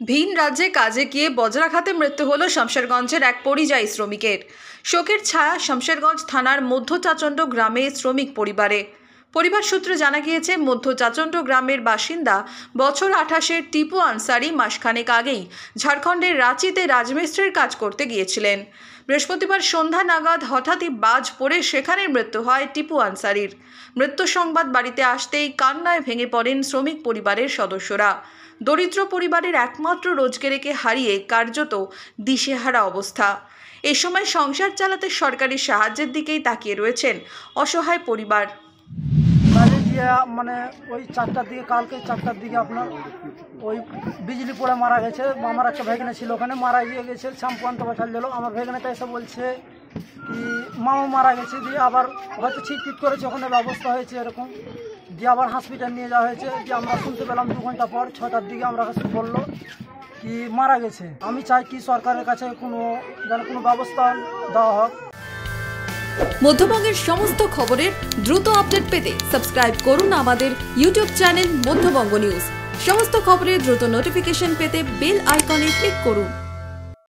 ভিন রাজ্যে কাজে গিয়ে বজ্রাঘাতে মৃত্যু হল শমশেরগঞ্জের এক পরিযায়ী শ্রমিকের। শোকের ছায়া শমশেরগঞ্জ থানার মধ্য চাচণ্ড গ্রামে শ্রমিক পরিবারে। পরিবার সূত্রে জানা গিয়েছে, মধ্য চাচণ্ড গ্রামের বাসিন্দা বছর আঠাশের টিপু আনসারি মাসখানেক আগেই ঝাড়খণ্ডের রাঁচিতে রাজমিস্ত্রির কাজ করতে গিয়েছিলেন। বৃহস্পতিবার সন্ধ্যা নাগাদ হঠাৎই বাজ পড়ে সেখানে মৃত্যু হয় টিপু আনসারির। মৃত্যু সংবাদ বাড়িতে আসতেই কান্নায় ভেঙে পড়েন শ্রমিক পরিবারের সদস্যরা। দরিদ্র পরিবারের একমাত্র রোজগেরেকে হারিয়ে কার্যত দিশেহারা অবস্থা। এ সময় সংসার চালাতে সরকারি সাহায্যের দিকেই তাকিয়ে রয়েছেন অসহায় পরিবার। গিয়ে মানে ওই চারটার দিকে, কালকে চারটার দিকে আপনার ওই বিজলি পড়ে মারা গেছে। আমার একটা ভেগনে ছিল ওখানে, মারা গিয়ে গেছে, শ্যাম্পু আনতে বসাল দিল। আমার ভেগনেটা এসে বলছে কি মাও মারা গেছে, দিয়ে আবার হয়তো ছিটপিট করেছে, ওখানে ব্যবস্থা হয়েছে এরকম। দিয়ে আবার হসপিটাল নিয়ে যাওয়া হয়েছে। দিয়ে আমরা শুনতে পেলাম দু ঘণ্টা পর ছটার দিকে আমরা কাছে বলল কি, মারা গেছে। আমি চাই কি সরকারের কাছে কোনো, যেন কোনো ব্যবস্থা দেওয়া হোক। মধ্যবঙ্গের সমস্ত খবরের দ্রুত আপডেট পেতে সাবস্ক্রাইব করুন আমাদের ইউটিউব চ্যানেল মধ্যবঙ্গ নিউজ। সমস্ত খবরের দ্রুত নোটিফিকেশন পেতে বেল আইকনে ক্লিক করুন।